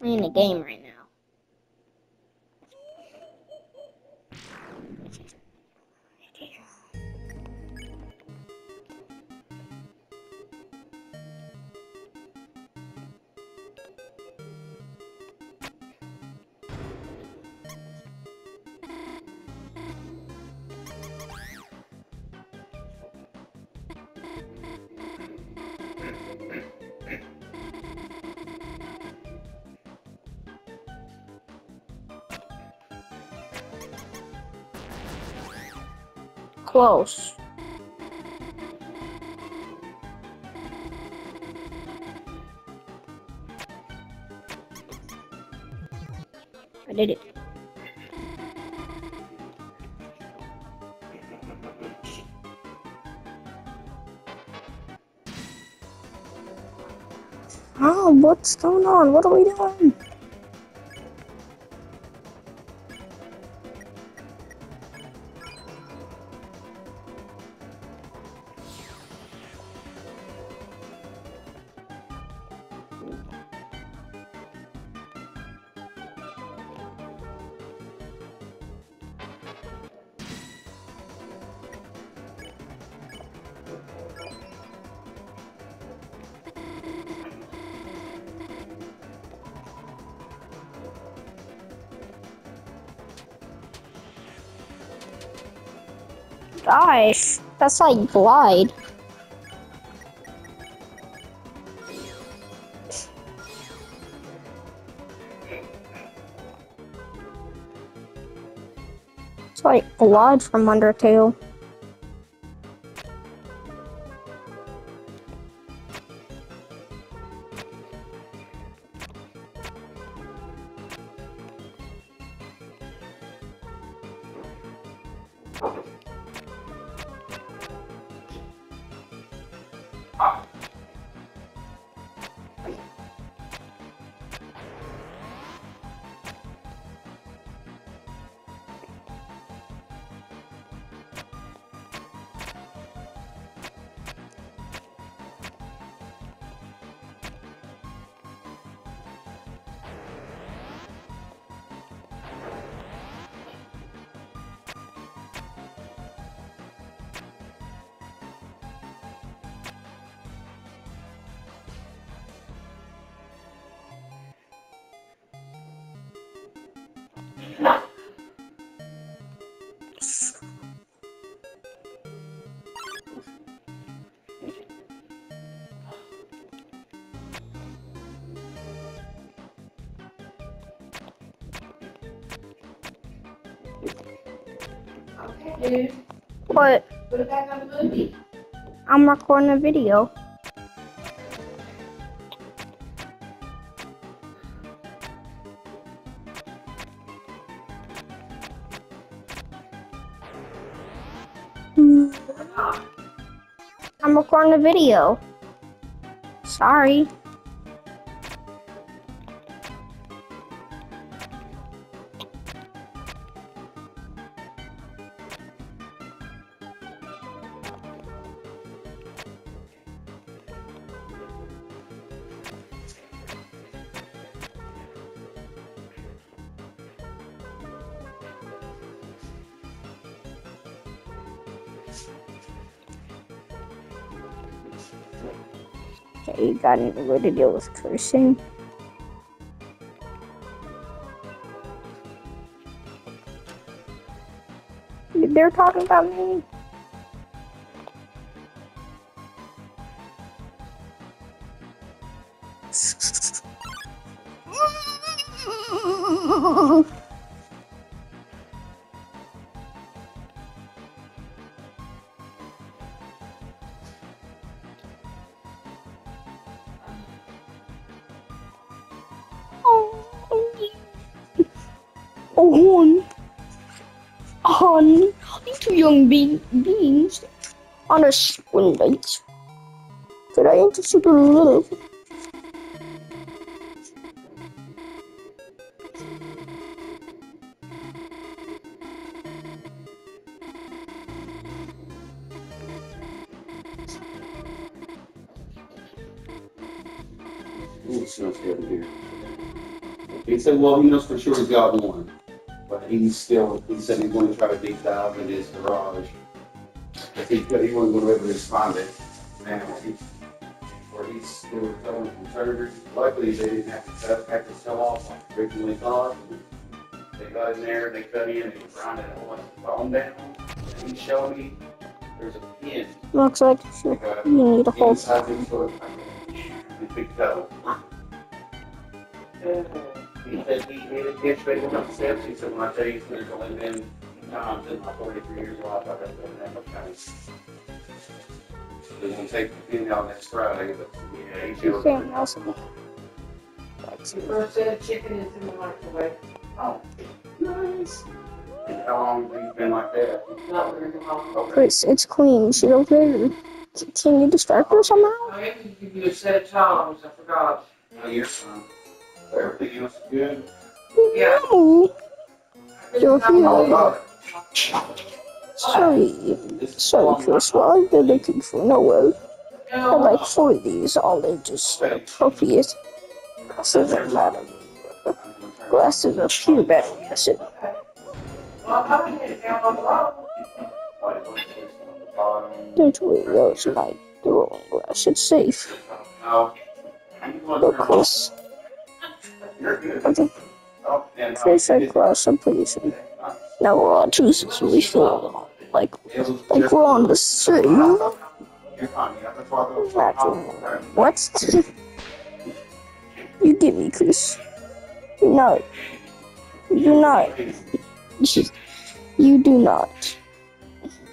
playing a game right now. Close. I did it. Oh, what's going on? What are we doing? Gosh, that's like glide. It's like glide from Undertale. But Put it back on the movie. I'm recording a video. I'm recording a video. Sorry. Okay, you got any way to deal with cursing? They're talking about me. young be- beings on a spoon date. Could I enter super love? Ooh, it smells good in here. He said, well, he knows for sure he's got one. But he's still, he said he's gonna try to deep dive in his garage. Cause he, he wasn't gonna be able to find it. Man, he, where he's, they were selling from Turner. Luckily, they didn't have to, cut- have to sell off like originally thought. They got in there, they cut in, they ground it all, bone down. And he showed me, there's a pin. Looks like you you need a whole. inside his foot. He picked up. He said he made a ditch big enough steps. He said, when I tell you, there's only been times in my forty-three years of life I've ever done that much time. They're gonna take the pin out next Friday, but yeah, he You showed. can't. First set of chicken is in the microwave. Oh, nice. And How long have you been like that? Not very long. Okay. Chris, it's clean. She don't. Can you distract her somehow? I had to give you a set of tongs, I forgot. Oh, you're fine. Everything else is good? Yeah. No. You're here. Sorry. Sorry, long. Chris. Well, I've been looking for Noah. I No, like four of these. All ages appropriate. Glasses are better. Glasses of few better. Yes, it. well, I had it down on the road. Don't worry, those are like the wrong glass. It's safe. No. Look, Chris. Okay. Kris, I glass. I'm pleasing. Now we're on. We feel like like we're on the same. What? you get me, Kris. You not. You do not. You do not.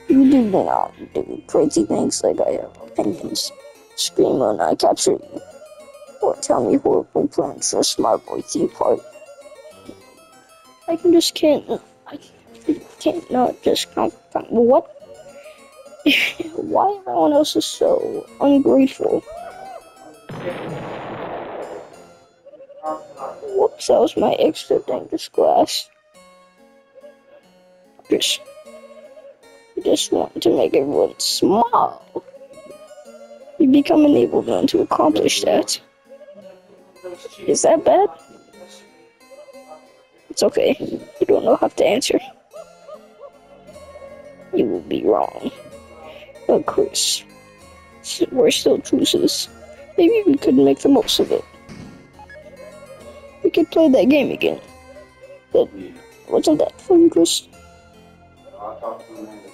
You do not do crazy things like I have opinions. Scream when I capture you. Or tell me horrible plans for a smart boy theme park. I can just can't. I can't not just come what? Why everyone else is so ungrateful? Whoops, that was my extra dangerous glass. Just, I just want to make everyone smile. You become enabled to accomplish that. Is that bad? It's okay. You don't know how to answer. You will be wrong. But Kris, we're still choosers. Maybe we could make the most of it. We could play that game again. That wasn't that fun, Kris?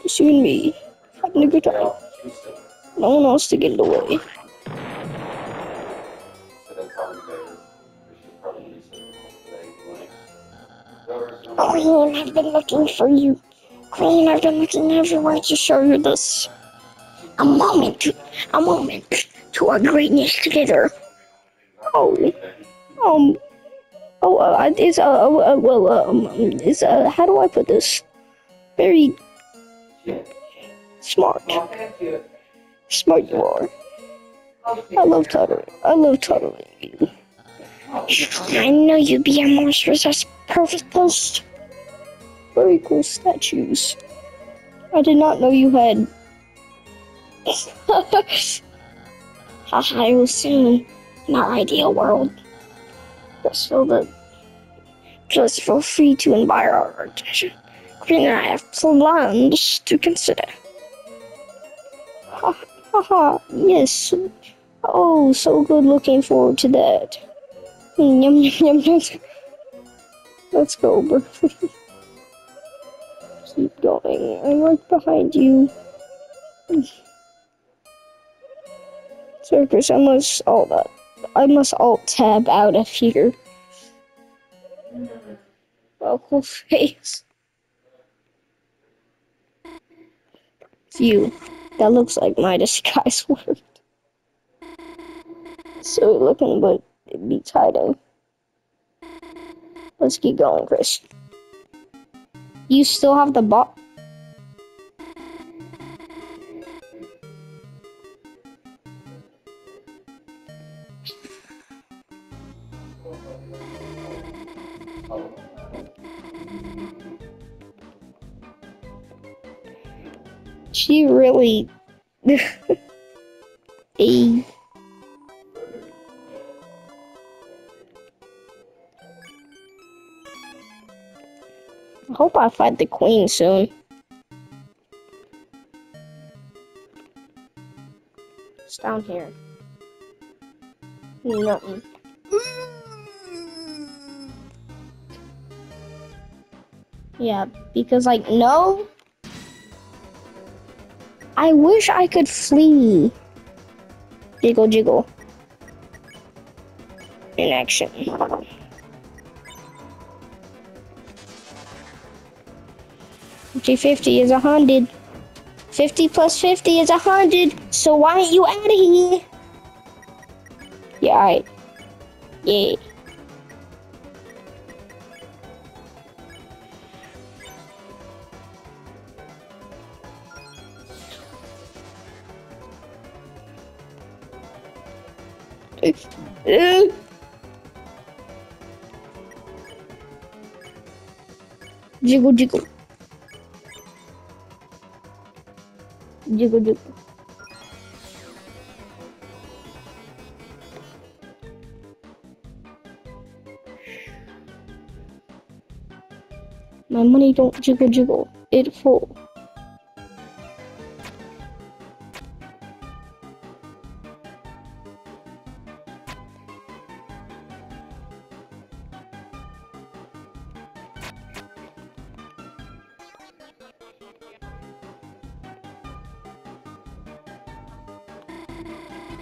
Just you and me having a good time. No one else to get in the way. Queen, I've been looking for you. Queen, I've been looking everywhere to show you this. A moment, a moment to our greatness together. Oh, um, oh, uh, it's, uh, uh, well, um, it's, uh, how do I put this? Very smart. Smart you are. I love tutoring. I love tutoring you. I know you'd be a monster as perfect post. Very cool statues. I did not know you had. Haha, I will soon in our ideal world. Just feel the. Just feel free to admire our architecture. Green and I have plans to consider. Ha haha, yes. Oh, so good. Looking forward to that. Yum yum yum yum. Let's go, bro. Keep going. I'm right behind you. Circus, I must all that. I must alt tab out of here. Whole face. You. That looks like my disguise worked. Silly looking, but it beats hiding. Let's keep going, Kris. You still have the bot. She really. a. I hope I fight the queen soon. It's down here. Mm, Nothing. Yeah, because like no. I wish I could flee. Jiggle jiggle. In action. Fifty fifty is a hundred. Fifty plus fifty is a hundred. So why aren't you out of here? Yeah, alright. Yeah. Jiggle jiggle. Jiggle jiggle. My money don't jiggle jiggle. It full.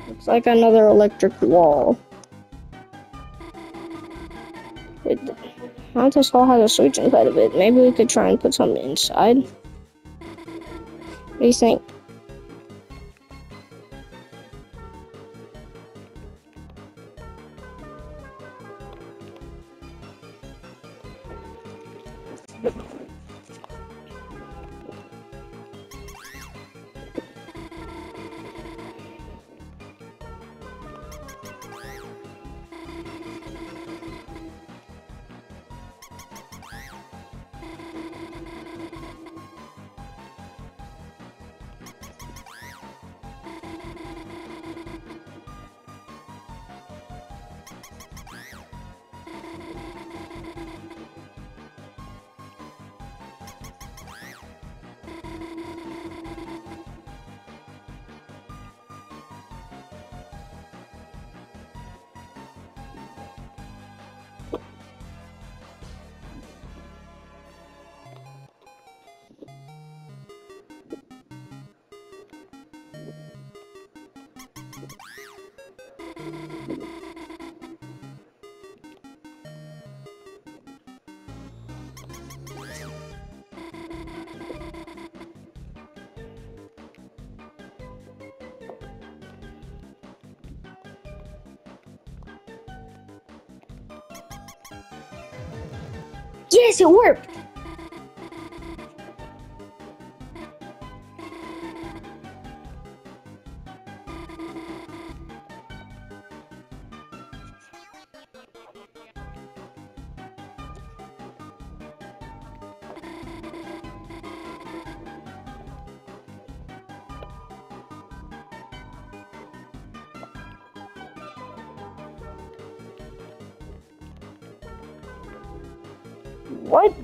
Looks like another electric wall. It, I just saw how the switch inside of it. Maybe we could try and put something inside. What do you think? Yes, it worked.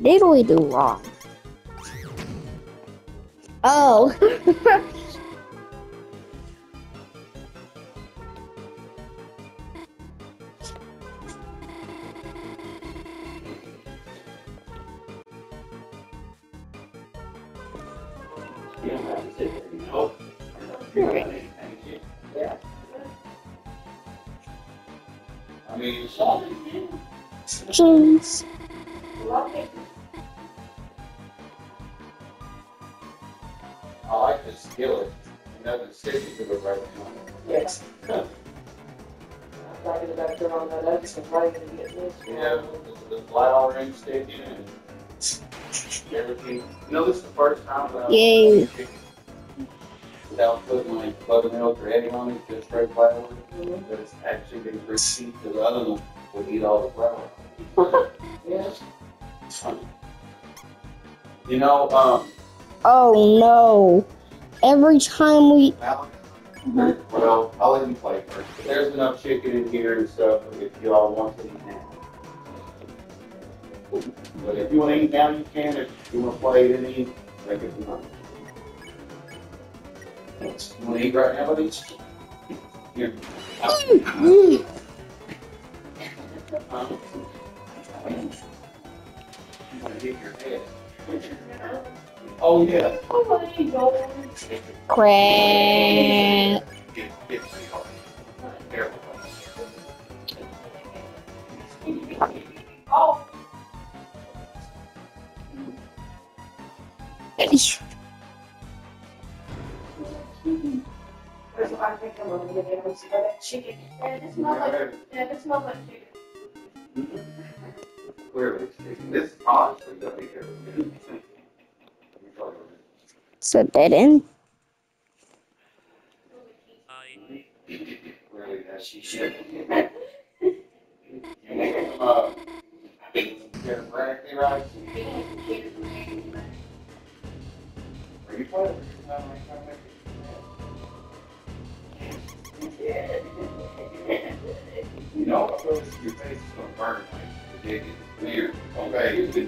Did we do wrong? Oh. Yes. This. Yeah, the, the and everything. You know, this is the first time that. Yay. Without putting like buttermilk or egg on it, just straight flour. But it's actually been crispy, because one would eat all the flour. Yeah. You know, um, Oh no. Every time we. Alex, there- well, I'll let you play first. There's enough chicken in here and stuff if you all want to eat that. But if you want to eat now, you can. If you want to play, then eat. Like if you want. You want to eat right now, buddy? Here. Mm. Um, You want to hit your head. Oh, yeah. Oh, there you go. Crap. Get, get me hard. Careful. Oh, there's one I'm gonna get in, chicken. Yeah, this smells like, smells like chicken. Clearly, this is honestly end. That should. You know, your face is gonna burn like the is weird. Okay.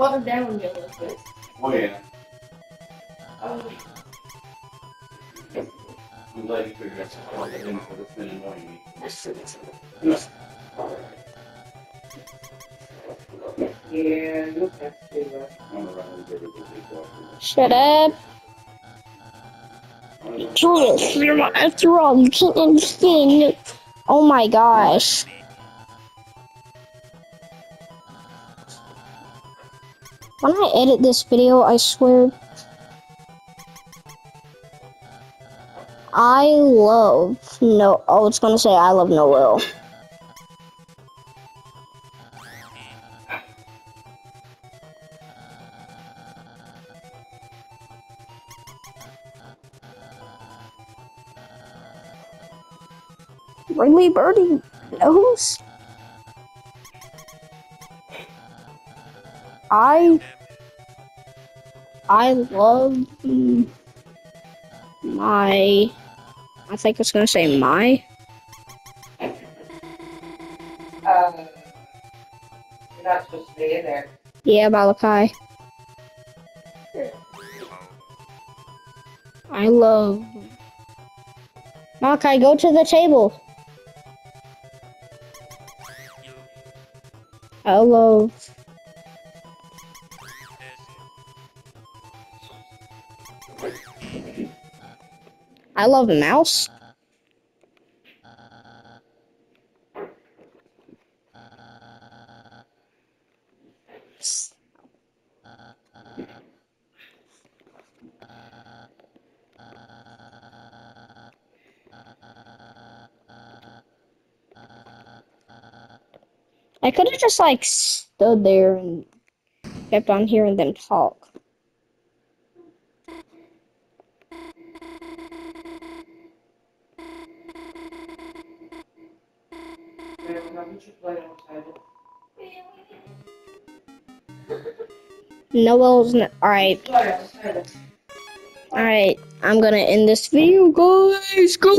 Watered down yellow. but- Oh, yeah. Um, I'm glad you figured out something like that in for the fin annoying me. Yeah, you'll have to do that. I'm gonna run over there with the. Shut up. Julius, you're not- after all, you can't understand. it. Oh my gosh. When I edit this video, I swear. I love no. Oh, it's gonna say I love Noelle. Really, Birdie knows. I I love my. I think it's gonna say my. Um, you're not supposed to be in there. Yeah, Malachi. I love. Malachi, go to the table. I love. I love mouse. I could have just like stood there and kept on hearing them talk. Noelle's Alright. Alright, I'm gonna end this video, guys. Go.